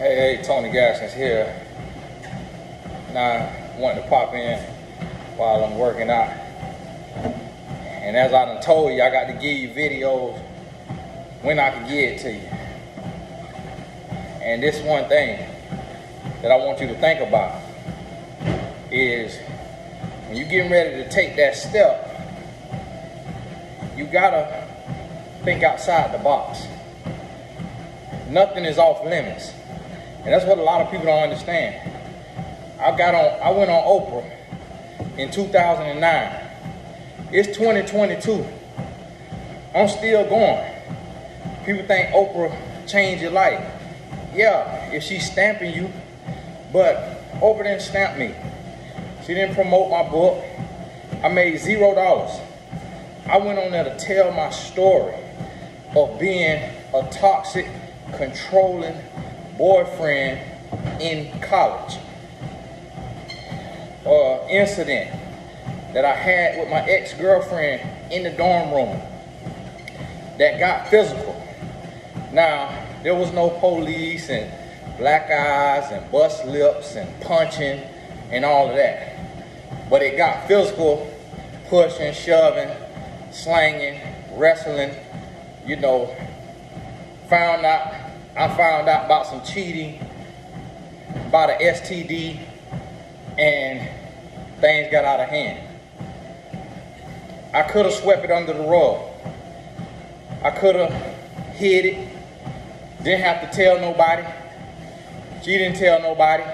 Hey, hey, Tony Gaskins here. Now, wanting to pop in while I'm working out. And as I done told you, I got to give you videos when I can get to you. And this one thing that I want you to think about is when you're getting ready to take that step, you gotta think outside the box. Nothing is off limits. And that's what a lot of people don't understand. I got on, I went on Oprah in 2009. It's 2022. I'm still going. People think Oprah changed your life. Yeah, if she's stamping you, but Oprah didn't stamp me. She didn't promote my book. I made zero dollars. I went on there to tell my story of being a toxic, controlling boyfriend in college. Or incident that I had with my ex-girlfriend in the dorm room that got physical. Now, there was no police and black eyes and bust lips and punching and all of that. But it got physical, pushing, shoving, slanging, wrestling, you know, found out, I found out about some cheating, about an STD, and things got out of hand. I could have swept it under the rug. I could have hid it. Didn't have to tell nobody. She didn't tell nobody.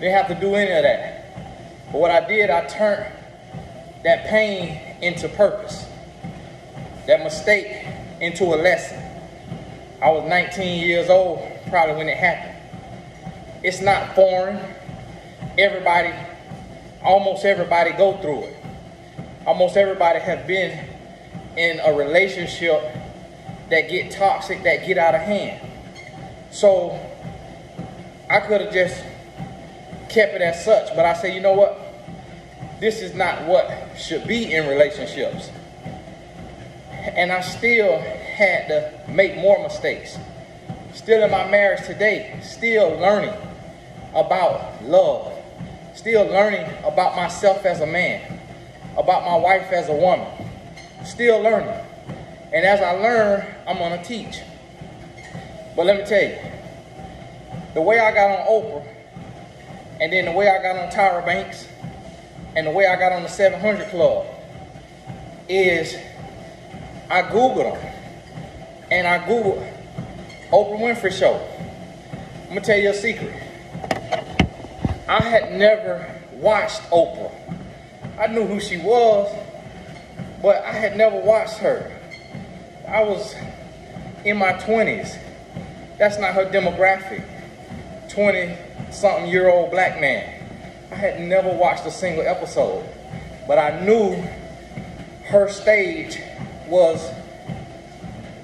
Didn't have to do any of that. But what I did, I turned that pain into purpose. That mistake into a lesson. I was 19 years old probably when it happened. It's not foreign. Everybody, almost everybody go through it. Almost everybody have been in a relationship that get toxic, that get out of hand. So I could have just kept it as such, but I say, you know what? This is not what should be in relationships. And I still had to make more mistakes. Still in my marriage today, still learning about love. Still learning about myself as a man, about my wife as a woman. Still learning. And as I learn, I'm gonna teach. But let me tell you, the way I got on Oprah, and then the way I got on Tyra Banks, and the way I got on the 700 Club is I Googled them. And I Googled Oprah Winfrey Show. I'm gonna tell you a secret. I had never watched Oprah. I knew who she was, but I had never watched her. I was in my 20s. That's not her demographic. 20 something year old black man. I had never watched a single episode, but I knew her stage was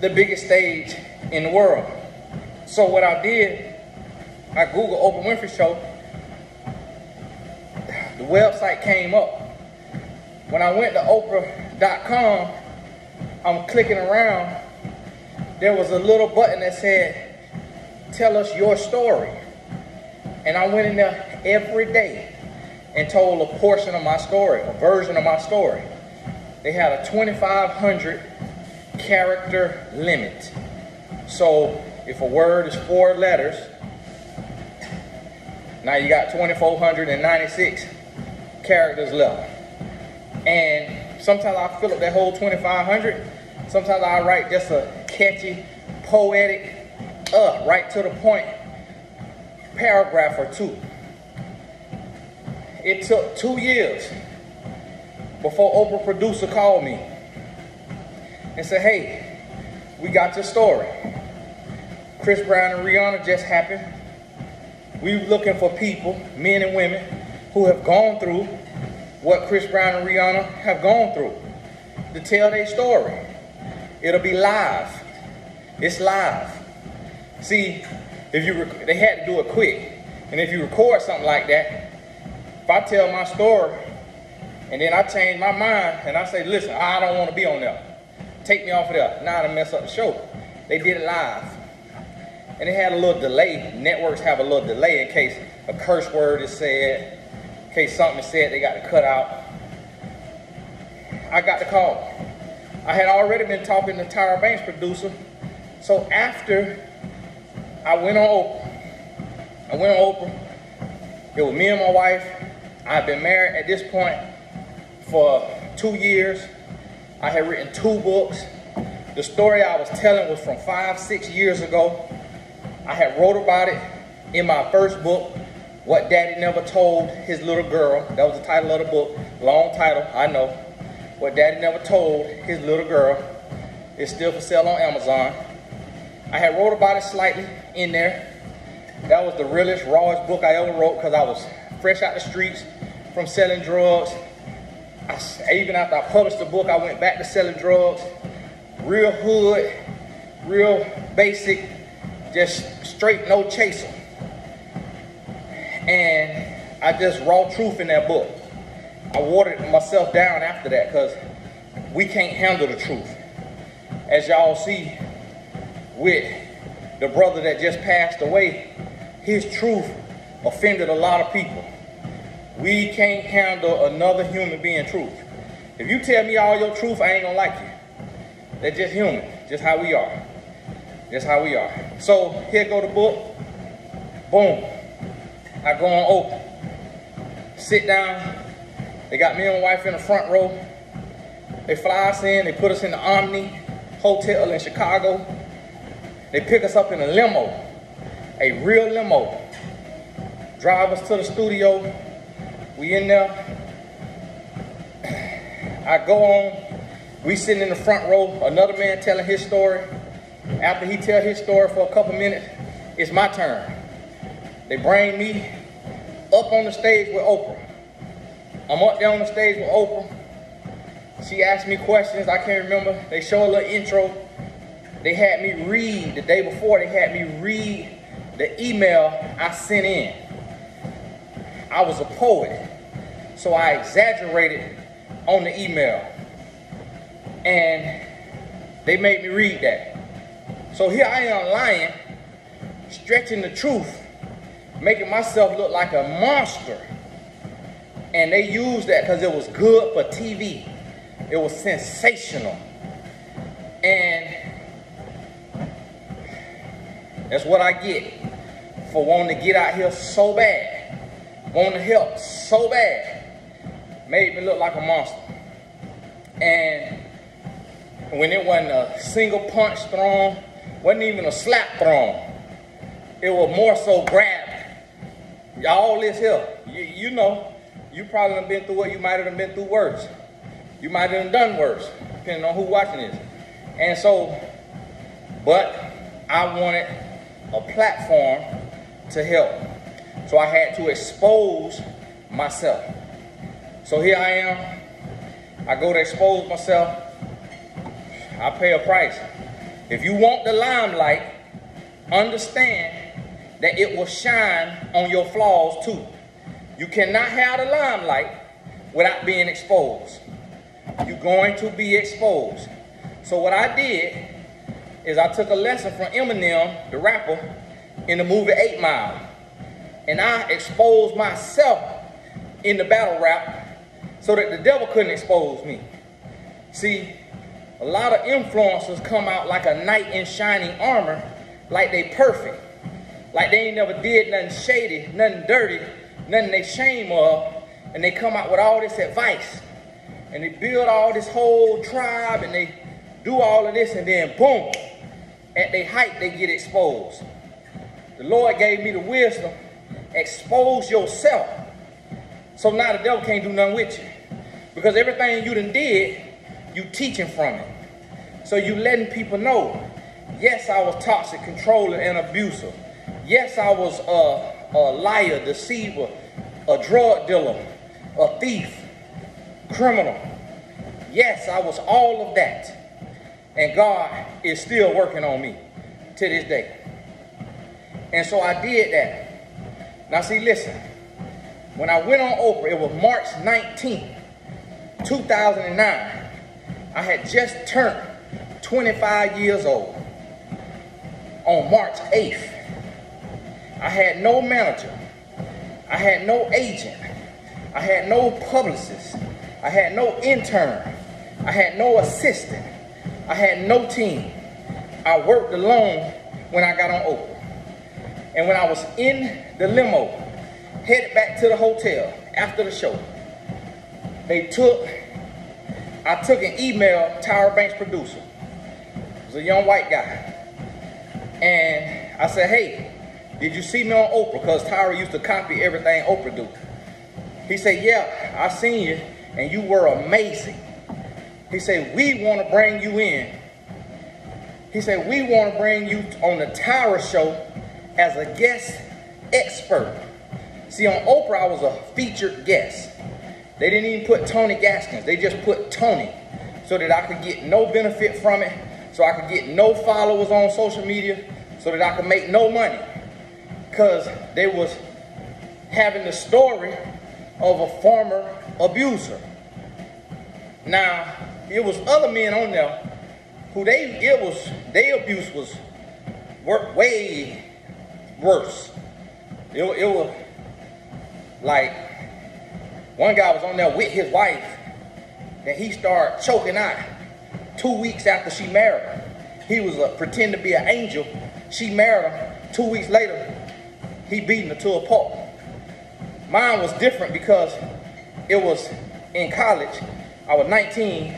the biggest stage in the world. So what I did, I Googled Oprah Winfrey Show. The website came up. When I went to Oprah.com, I'm clicking around. There was a little button that said, tell us your story. And I went in there every day and told a portion of my story, a version of my story. They had a 2,500 character limit. So if a word is four letters, now you got 2,496 characters left. And sometimes I fill up that whole 2,500. Sometimes I write just a catchy, poetic, uh, right to the point paragraph or two. It took two years before Oprah producer called me and say, hey, we got your story. Chris Brown and Rihanna just happened. We're looking for people, men and women, who have gone through what Chris Brown and Rihanna have gone through to tell their story. It'll be live. It's live. See, if you they had to do it quick, and if you record something like that, if I tell my story and then I change my mind and I say, listen, I don't want to be on there. Take me off of there. Now to mess up the show. They did it live. and it had a little delay. Networks have a little delay in case a curse word is said, in case something is said they got to cut out. I got the call. I had already been talking to Tyra Banks producer. So after I went on Oprah, I went on Oprah. It was me and my wife. I've been married at this point for two years. I had written two books. The story I was telling was from five, six years ago. I had wrote about it in my first book, What Daddy Never Told His Little Girl. That was the title of the book. Long title, I know what daddy never told his little girl. It's still for sale on Amazon. I had wrote about it slightly in there. That was the realest, rawest book I ever wrote because I was fresh out the streets from selling drugs. I, even after I published the book, I went back to selling drugs. Real hood, real basic, just straight no chaser. And I just raw truth in that book. I watered myself down after that because we can't handle the truth. As y'all see with the brother that just passed away, his truth offended a lot of people. We can't handle another human being truth. If you tell me all your truth, I ain't gonna like you. That's just human, just how we are. Just how we are. So here go the book. Boom. I go on Oprah. Sit down, they got me and my wife in the front row. They fly us in, they put us in the Omni Hotel in Chicago. They pick us up in a limo, a real limo. Drive us to the studio. We in there. I go on. We sitting in the front row. Another man telling his story. After he tell his story for a couple minutes, it's my turn. They bring me up on the stage with Oprah. I'm up there on the stage with Oprah. She asked me questions. I can't remember. They show a little intro. They had me read the day before. They had me read the email I sent in. I was a poet, so I exaggerated on the email, and they made me read that. So here I am lying, stretching the truth, making myself look like a monster and they used that because it was good for TV. It was sensational. And that's what I get for wanting to get out here so bad. Wanting to help so bad. Made me look like a monster. And when it wasn't a single punch thrown, wasn't even a slap thrown. It was more so grabbed. All this here, you, you know, you probably have been through what you might have been through worse. You might have done worse, depending on who watching this. And so, but I wanted a platform to help. So I had to expose myself. So here I am. I go to expose myself. I pay a price. If you want the limelight, understand that it will shine on your flaws too. You cannot have the limelight without being exposed. You're going to be exposed. So what I did is I took a lesson from Eminem, the rapper, in the movie 8 Mile. And I exposed myself in the battle rap so that the devil couldn't expose me. See, a lot of influencers come out like a knight in shining armor, like they perfect. Like they ain't never did nothing shady, nothing dirty, nothing they shame of, and they come out with all this advice. And they build all this whole tribe and they do all of this, and then boom, at their height, they get exposed. The Lord gave me the wisdom, expose yourself. So now the devil can't do nothing with you. Because everything you done did, you teaching from it. So you letting people know, yes, I was toxic, controlling, and abusive. Yes, I was a, a liar, deceiver, a drug dealer, a thief, criminal. Yes, I was all of that. And God is still working on me to this day. And so I did that. Now, see, listen. When I went on Oprah, it was March 19, 2009. I had just turned 25 years old. On March 8th. I had no manager. I had no agent. I had no publicist. I had no intern. I had no assistant. I had no team. I worked alone when I got on Oprah. And when I was in the limo, headed back to the hotel after the show, they took, I took an email, Tyra Banks producer. It was a young white guy. And I said, hey, did you see me on Oprah? Because Tyra used to copy everything Oprah do. He said, yeah, I seen you and you were amazing. He said, we want to bring you in. He said, we want to bring you on the Tyra show as a guest expert. See, on Oprah, I was a featured guest. They didn't even put Tony Gaskins. They just put Tony so that I could get no benefit from it, so I could get no followers on social media, so that I could make no money. Because they was having the story of a former abuser. Now, it was other men on there who they, it was, their abuse was way worse. It, it was like, one guy was on there with his wife and he started choking out two weeks after she married him. He was uh, a, pretend to be an angel. She married him. Two weeks later, he beating her to a pulp. Mine was different because it was in college. I was 19.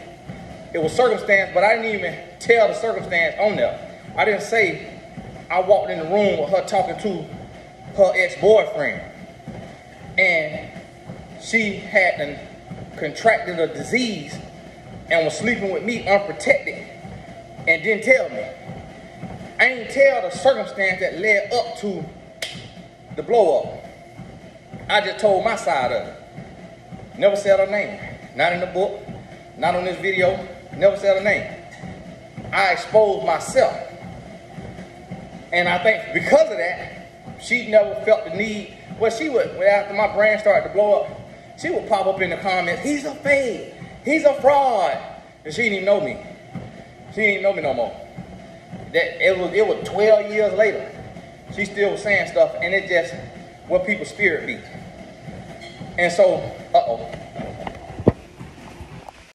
It was circumstance, but I didn't even tell the circumstance on there. I didn't say I walked in the room with her talking to her ex-boyfriend. And she had contracted a disease and was sleeping with me unprotected and didn't tell me. I didn't tell the circumstance that led up to the blow up. I just told my side of it. Never said her name. Not in the book, not on this video, never said her name. I exposed myself. And I think because of that, she never felt the need. Well, she would, after my brand started to blow up, she would pop up in the comments, he's a fake, he's a fraud. And she didn't even know me. She didn't know me no more. That it was it was 12 years later. She still was saying stuff, and it just what people's spirit be. And so, uh-oh.